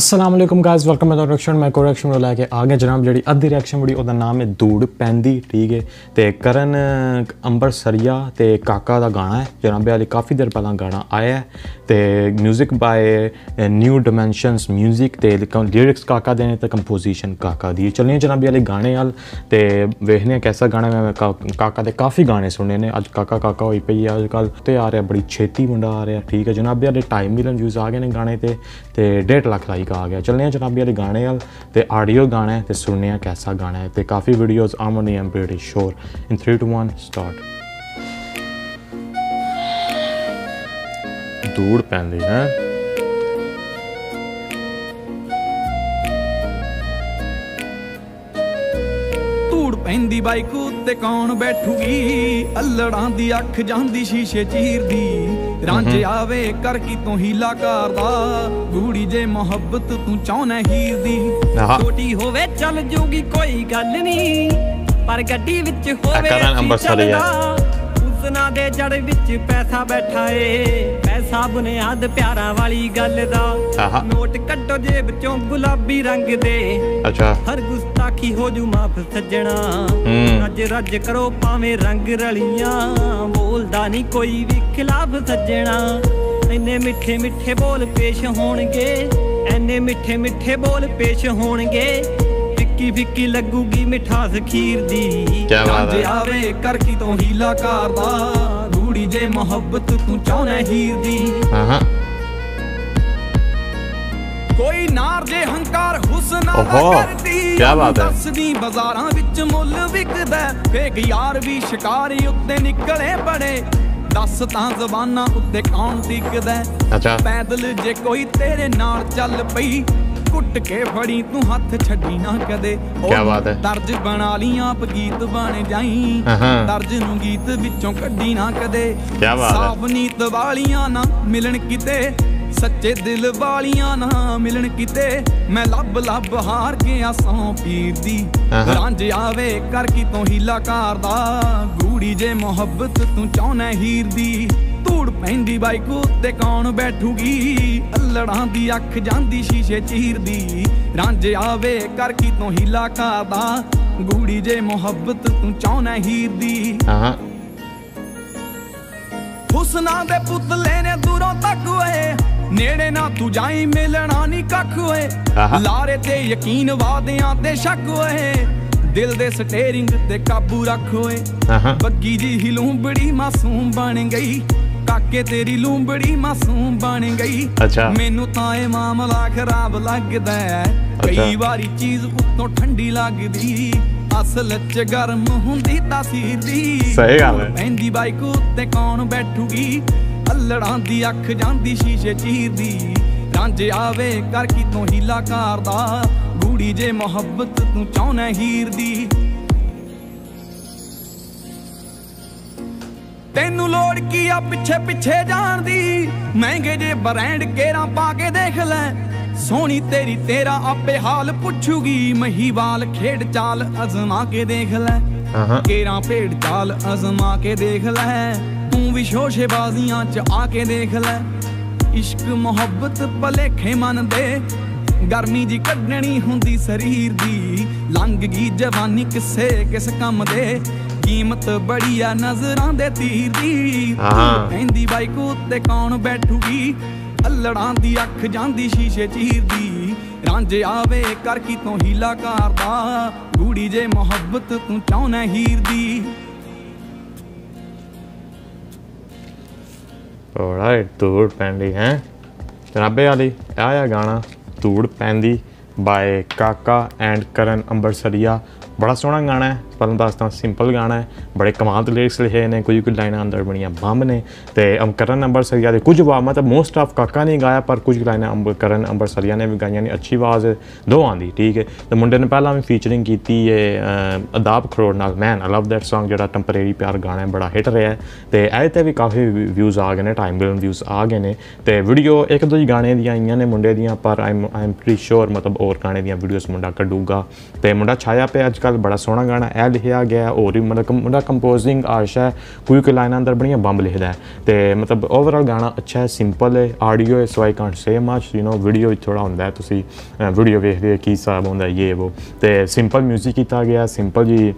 ਅਸਲਾਮ ਅਲੈਕੁਮ guys welcome ਮੈਂ ਤੁਹਾਡਾ ਰਿਐਕਸ਼ਨ ਮੈਂ ਕੋ ਰਿਐਕਸ਼ਨ ਵੀਡੀਓ ਲੈ ਕੇ ਆ ਗਿਆ ਜਨਾਬ ਜਿਹੜੀ ਅੱਧੀ ਰਿਐਕਸ਼ਨ ਵੀਡੀਓ ਉਹਦਾ ਨਾਮ ਹੈ ਧੂੜ ਪੈਂਦੀ ਠੀਕ ਹੈ ਤੇ ਕਰਨ ਅੰਬਰ ਸਰੀਆ ਤੇ ਕਾਕਾ ਦਾ ਗਾਣਾ ਹੈ ਜਨਾਬ ਵਾਲੀ ਕਾਫੀ ਦੇਰ ਪਹਿਲਾਂ ਗਾਣਾ ਆਇਆ ਹੈ ਤੇ 뮤직 ਬਾਏ ਨਿਊ ਡਾਈਮੈਂਸ਼ਨਸ 뮤직 ਤੇ ਲਿਰਿਕਸ ਕਾਕਾ ਦੇ ਨੇ ਤੇ ਕੰਪੋਜੀਸ਼ਨ ਕਾਕਾ ਦੀ ਚੱਲੀਏ ਜਨਾਬ ਵਾਲੇ ਗਾਣੇ ਵਾਲ ਤੇ ਵੇਖਨੇ ਕਿਹਦਾ ਗਾਣਾ ਮੈਂ ਕਾ- ਕਾਕਾ ਦੇ ਕਾਫੀ ਗਾਣੇ ਸੁਣੇ ਨੇ ਅੱਜ ਕਾਕਾ ਕਾਕਾ ਹੋਈ ਪਈ ਹੈ ਅੱਜ ਕੱਲ ਤੇ ਆ ਰਿਹਾ ਬੜੀ ਛੇਤੀ ਮੁੰਡਾ ਆ ਰਿਹਾ ਠੀਕ ਹੈ ਜਨਾਬ ਵਾਲੇ ਟਾਈਮ ਮਿਲਨ ਵਿਊਜ਼ ਆ ਗਏ ਨੇ ਗਾਣੇ ਤੇ ਤੇ 1.5 ਲੱਖ ਲਾਈਕ ਆ ਗਿਆ। ਚੱਲਨੇ ਆ ਜਨਾਬ ਵਾਲੇ ਗਾਣੇ ਵਾਲ ਤੇ ਆਡੀਓ ਗਾਣਾ ਹੈ ਤੇ ਸੁਣਨੇ ਆ ਕਿਹਦਾ ਗਾਣਾ ਹੈ ਤੇ ਕਾਫੀ videos ਆਮਨੀ am pretty sure in 3 2 1 start ਧੂੜ ਪੈਂਦੀ ਹੈ। ਧੂੜ ਪੈਂਦੀ ਬਾਈਕ ਉੱਤੇ ਕੌਣ ਬੈਠੂਗੀ? ਅੱਲੜਾਂ ਦੀ ਅੱਖ ਜਾਂਦੀ, ਸ਼ੀਸ਼ੇ ਚੀਰਦੀ। ਰਾਂਝੇ ਆਵੇ ਕਰ ਕੀ ਤੋਂ ਹੀਲਾ ਕਰਦਾ ਗੂੜੀ ਜੇ ਮੁਹੱਬਤ ਤੂੰ ਚਾਹਨਾ ਹੀਰ ਦੀ। ਛੋਟੀ ਹੋਵੇ ਚੱਲ ਜੂਗੀ ਕੋਈ ਗੱਲ ਨਹੀਂ ਪਰ ਗੱਡੀ ਵਿੱਚ ਹੋਵੇ ਕਰਨ ਉਸਨਾ ਦੇ ਜੜ ਵਿੱਚ ਪੈਸਾ ਬੈਠਾ ਏ। ਪੈਸਾ ਬੁਨਿਆਦ ਪਿਆਰਾਂ ਵਾਲੀ ਗੱਲ। ਦਾ। ਨੋਟ ਕੱਢੋ ਜੇਬ ਚੋਂ ਗੁਲਾਬੀ ਰੰਗ ਦੇ। ਅੱਛਾ। ਹਰ ਗੁਸਤਾਖੀ ਹੋ ਜੂ ਮਾਫ ਸੱਜਣਾ। ਰੱਜ ਰੱਜ ਕਰੋ ਭਾਵੇਂ ਰੰਗ ਰਲੀਆਂ। ਬੋਲਦਾ ਨਹੀਂ ਕੋਈ ਵੀ ਖਿਲਾਫ ਸੱਜਣਾ। ਇੰਨੇ ਮਿੱਠੇ ਮਿੱਠੇ ਬੋਲ ਪੇਸ਼ ਹੋਣਗੇ। ਐਨੇ ਮਿੱਠੇ ਮਿੱਠੇ ਬੋਲ ਪੇਸ਼ ਹੋਣਗੇ। ਫਿੱਕੀ ਫਿੱਕੀ ਲੱਗੂਗੀ ਮਿਠਾਸ ਖੀਰ ਦੀ। ਕਿਆ ਬਾਤ ਰਾਂਝੇ ਹੈ। ਆਵੇ ਕਰ ਕੀ ਤੋਂ ਹੀਲਾ ਕਰਦਾ ਗੂੜੀ ਜੇ ਮੁਹੱਬਤ ਤੂੰ ਚਾਹਨਾ ਹੀਰ ਦੀ। ਹਾਂ ਹਾਂ। ਕੋਈ ਨਾਰ ਜੇ ਹੰਕਾਰ ਹੁਸਨਾ ਦਾ ਕਰਦੀ। ਕਿਆ ਬਾਤ ਹੈ। ਦੱਸਦੀ ਬਾਜ਼ਾਰਾਂ ਵਿੱਚ ਮੁੱਲ ਵਿਕਦਾ ਫੇਕ ਯਾਰ ਵੀ ਸ਼ਿਕਾਰੀ ਉੱਤੇ ਨਿਕਲੇ ਬੜੇ ਦੱਸ ਤਾਂ ਜ਼ਬਾਨਾਂ ਉੱਤੇ ਕੌਣ ਟਿਕਦਾ ਅੱਛਾ। ਪੈਦਲ ਜੇ ਕੋਈ ਤੇਰੇ ਨਾਲ ਚੱਲ ਪਈ ਕੁੱਟ ਕੇ ਫੜੀ ਤੂੰ ਹੱਥ ਛੱਡੀ ਨਾ ਕਦੇ ਬਾਤ ਹੈ। ਦਰਜ ਬਣਾ ਲਈ ਆਪ ਗੀਤ ਬਣ ਜਾਈ। ਦਰਜ ਨੂੰ ਗੀਤ ਵਿੱਚੋਂ ਕੱਢੀ ਨਾ ਕਦੇ ਕਿਆ ਬਾਤ ਹੈ। ਸਾਫ਼ ਨੀਤ ਵਾਲੀਆਂ ਨਾ ਮਿਲਣ ਕਿਤੇ ਸੱਚੇ ਦਿਲ ਵਾਲੀਆਂ ਨਾ ਮਿਲਣ ਕਿਤੇ ਮੈਂ ਲੱਭ ਲੱਭ ਹਾਰ ਗਿਆ ਸੌ ਪੀਰ ਦੀ। ਰਾਂਝ ਆਵੇ ਕਰ ਕੀ ਤੋਂ ਹੀਲਾ ਕਰਦਾ ਗੂੜੀ ਜੇ ਮੁਹੱਬਤ ਤੂੰ ਚਾਹਨਾ ਹੀਰ ਦੀ ਧੂੜ ਪੈਂਦੀ ਬਾਈਕ ਉੱਤੇ ਕੌਣ ਬੈਠੂਗੀ? ਅੱਲੜਾਂ ਦੀ ਅੱਖ ਜਾਂਦੀ ਸ਼ੀਸ਼ੇ ਚੀਰਦੀ ਰਾਂਝ ਆਵੇ ਕਰ ਕੀ ਤੋਂ ਹੀਲਾ ਕਰਦਾ ਗੂੜੀ ਜੇ ਮੁਹੱਬਤ ਤੂੰ ਚਾਹਨਾ ਹੀਰ ਦੀ। ਹਾਂ। ਹੁਸਨਾ ਦੇ ਪੁਤਲੇ ਨੇ ਦੂਰੋਂ ਤੱਕ ਓਏ ਨੇੜੇ ਨਾ ਤੂੰ ਜਾਈ ਮਿਲਣਾ ਨਹੀਂ ਕੱਖ ਓਏ। ਲਾਰੇ ਤੇ ਯਕੀਨ ਵਾਦਿਆਂ ਤੇ ਸ਼ੱਕ ਓਏ ਦਿਲ ਦੇ ਸਟੇਰਿੰਗ ਤੇ ਕਾਬੂ ਰੱਖ ਓਏ। ਬੱਗੀ ਜੀ ਹੀ ਲੂੰਬੜੀ ਮਾਸੂਮ ਬਣ ਗਈ। ਕਾਕੇ ਤੇਰੀ ਲੂੰਬੜੀ ਮਾਸੂਮ ਬਣ ਗਈ। ਮੈਨੂੰ ਤਾਂ ਇਹ ਮਾਮਲਾ ਖਰਾਬ ਲੱਗਦਾ। ਕਈ। ਵਾਰੀ ਚੀਜ਼ ਉੱਤੋਂ ਠੰਡੀ ਲੱਗਦੀ। ਅਸਲ ਚ ਗਰਮ ਹੁੰਦੀ ਤਾਸੀਰ ਦੀ। ਸਹੀ ਗੱਲ ਹੈ। ਪੈਂਦੀ ਬਾਈਕ ਉੱਤੇ ਕੌਣ ਬੈਠੂਗੀ? ਅੱਲੜਾਂ ਦੀ ਅੱਖ ਜਾਂਦੀ ਸ਼ੀਸ਼ੇ ਚੀਰਦੀ। ਰਾਂਝੇ ਆਵੇ ਕਰ ਕੀ ਤੋਂ ਹੀਲਾ ਕਰਦਾ ਗੂੜੀ ਜੇ ਮੁਹੱਬਤ ਤੂੰ ਚਾਹਨਾ ਹੀਰ ਦੀ। ਤੈਨੂੰ ਲੋੜ ਕੀ ਆ ਪਿੱਛੇ ਪਿੱਛੇ ਜਾਣ ਦੀ? ਮਹਿੰਗੇ ਜੇ ਬ੍ਰਾਂਡ ਕੇਰਾਂ ਪਾ ਕੇ ਦੇਖ ਲੈ। ਸੋਹਣੀ ਤੇਰੀ ਤੇਰਾ ਆਪੇ ਹਾਲ ਪੁੱਛੂਗੀ। ਮਹੀਵਾਲ ਖੇਡ ਚਾਲ ਅਜ਼ਮਾ ਕੇ ਦੇਖ ਲੈ। ਕੇਰਾਂ ਭੇਡ ਚਾਲ ਅਜ਼ਮਾ ਕੇ ਦੇਖ ਲੈ। ਤੂੰ ਵੀ ਸ਼ੋਸ਼ੇ ਬਾਜ਼ੀਆਂ ਚ ਆ ਕੇ ਦੇਖ ਲੈ। ਇਸ਼ਕ ਮੁਹੱਬਤ ਭਲੇਖੇ ਮਨ ਦੇ ਗਰਮੀ ਜੀ ਕੱਢਣੀ ਹੁੰਦੀ ਸਰੀਰ ਦੀ। ਲੰਘ ਗਈ ਜਵਾਨੀ ਕਿਸੇ ਕਿਸ ਕੰਮ ਦੇ। ਕੀਮਤ ਬੜੀ ਆ ਨਜ਼ਰਾਂ ਦੇ ਤੀਰ ਦੀ। ਪੈਂਦੀ ਬਾਈਕ ਉੱਤੇ ਕੌਣ ਬੈਠੂਗੀ? ਅੱਲੜਾਂ ਦੀ ਅੱਖ ਜਾਂਦੀ ਸ਼ੀਸ਼ੇ ਚੀਰਦੀ ਰਾਂਝੇ ਆਵੇ ਕਰ ਕੀ ਤੋਂ ਹੀਲਾ ਕਰਦਾ ਗੂੜੀ ਜੇ ਮੁਹੱਬਤ ਤੂੰ ਚਾਹਨਾ ਹੀਰ ਦੀ। ਥੋੜਾ ਧੂੜ ਪੈਂਦੀ ਹੈ। ਜਨਾਬੇ ਵਾਲੀ ਆਇਆ ਗਾਣਾ। ਧੂੜ ਪੈਂਦੀ। ਬਾਏ ਕਾਕਾ ਐਂਡ ਕਰਨ ਅੰਬਰਸਰੀਆ। ਬੜਾ ਸੋਹਣਾ ਗਾਣਾ ਹੈ। ਪਹਿਲਾਂ ਦੱਸਦਾ ਸਿੰਪਲ ਗਾਣਾ ਹੈ। ਬੜੇ ਕਮਾਲ ਦੇ ਲਿਰਿਕਸ ਲਿਖੇ ਨੇ ਕੁਝ ਕੁਝ ਲਾਈਨਾਂ ਅੰਦਰ ਬਣੀਆਂ ਬੰਬ ਨੇ। ਤੇ ਅਮ ਕਰਨ ਅੰਬਰਸਰੀਆ ਦੇ ਕੁਝ ਵਾ, ਮਤਲਬ ਮੋਸਟ ਆਫ ਕਾਕਾ ਨੇ ਗਾਇਆ, ਪਰ ਕੁਝ ਲਾਈਨਾਂ ਅੰਬ ਕਰਨ ਅੰਬਰਸਰੀਆ ਨੇ ਵੀ ਗਾਈਆਂ ਨੇ, ਅੱਛੀ ਆਵਾਜ਼ ਦੋ ਆਂਦੀ ਠੀਕ ਹੈ। ਤੇ ਮੁੰਡੇ ਨੇ ਪਹਿਲਾਂ ਵੀ ਫੀਚਰਿੰਗ ਕੀਤੀ ਹੈ ਅਦਾਬ ਖਰੋੜ ਨਾਲ man I love that Song, ਜਿਹੜਾ ਟੈਂਪਰੇਰੀ ਪਿਆਰ ਗਾਣਾ ਹੈ, ਬੜਾ ਹਿੱਟ ਰਿਹਾ ਹੈ। ਤੇ ਇਹ ਤੇ ਵੀ ਕਾਫੀ ਵਿਊਜ਼ ਆ ਗਏ ਨੇ ਟਾਈਮ ਬਿਲਨ ਵਿਊਜ਼ ਆ ਗਏ ਨੇ। ਤੇ ਵੀਡੀਓ ਇੱਕ ਦੋ ਹੀ ਗਾਣੇ ਦੀਆਂ ਆਈਆਂ ਨੇ ਮੁੰਡੇ ਦੀਆਂ, ਪਰ ਆਮ ਆਮ ਪ੍ਰੀ ਸ਼ੋਰ ਮਤਲਬ ਹੋਰ ਗਾਣੇ ਦੀਆਂ ਵੀਡੀਓਜ਼ ਮੁੰਡਾ ਕੱਢੂਗਾ। ਤੇ ਮੁੰਡਾ ਛਾਇਆ ਪਿਆ ਅੱਜ ਕੱਲ ਬੜਾ ਸੋਹਣਾ ਗਾਣਾ, ਇਹ ਲਿਖਿਆ ਗਿਆ ਹੈ, ਹੋਰ ਵੀ ਮਤਲਬ ਕੰ- ਮੁੰਡਾ ਕੰਪੋਜ਼ਿੰਗ ਆਰਸ਼ ਹੈ ਕੋਈ ਕੋਈ ਲਾਈਨਾਂ ਅੰਦਰ ਬੜੀਆਂ ਬੰਬ ਲਿਖਦਾ ਹੈ ਤੇ ਮਤਲਬ ਓਵਰਆਲ ਗਾਣਾ ਅੱਛਾ ਹੈ ਸਿੰਪਲ ਹੈ ਆਡੀਓ ਹੈ so I can't say much you know video ਵਿੱਚ ਥੋੜਾ ਹੁੰਦਾ ਹੈ ਤੁਸੀਂ ਵੀਡੀਓ ਵੇਖਦੇ ਹੋ ਕੀ ਹਿਸਾਬ ਹੁੰਦਾ ਹੈ ਇਹ ਉਹ ਤੇ ਸਿੰਪਲ 뮤직 ਕੀਤਾ ਗਿਆ ਸਿੰਪਲ ਜੀ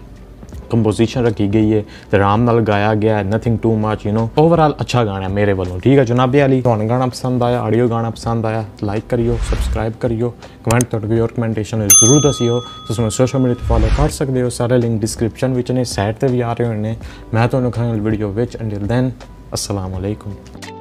ਕੰਪੋਜੀਸ਼ਨ ਰੱਖੀ ਗਈ ਹੈ ਤੇ ਆਰਾਮ ਨਾਲ ਗਾਇਆ ਗਿਆ ਹੈ nothing too much you know overall ਅੱਛਾ ਗਾਣਾ ਹੈ ਮੇਰੇ ਵੱਲੋਂ ਠੀਕ ਹੈ ਜਨਾਬੇ ਵਾਲੀ ਤੁਹਾਨੂੰ ਗਾਣਾ ਪਸੰਦ ਆਇਆ ਆਡੀਓ ਗਾਣਾ ਪਸੰਦ ਆਇਆ ਲਾਈਕ ਕਰਿਓ ਸਬਸਕ੍ਰਾਈਬ ਕਰਿਓ ਕਮੈਂਟ ਤੁਹਾਡੀ ਯੋਰ ਕਮੈਂਟੇਸ਼ਨ ਜ਼ਰੂਰ ਦੱਸਿਓ ਤੁਸੀਂ ਮੈਨੂੰ ਸੋਸ਼ਲ ਮੀਡੀਆ ਤੇ ਫੋਲੋ ਕਰ ਸਕਦੇ ਹੋ ਸਾਰੇ ਲਿੰਕ ਡਿਸਕ੍ਰਿਪਸ਼ਨ ਵਿੱਚ ਨੇ ਸਾਈਟ ਤੇ ਵੀ ਆ ਰਹੇ ਹੋਏ ਨੇ ਮੈਂ ਤੁਹਾਨੂੰ ਖਾਣ ਵੀਡੀਓ ਵਿੱਚ ਅੰਟਿਲ ਦੈਨ ਅਸਲਾਮ ਅਲੈਕੁਮ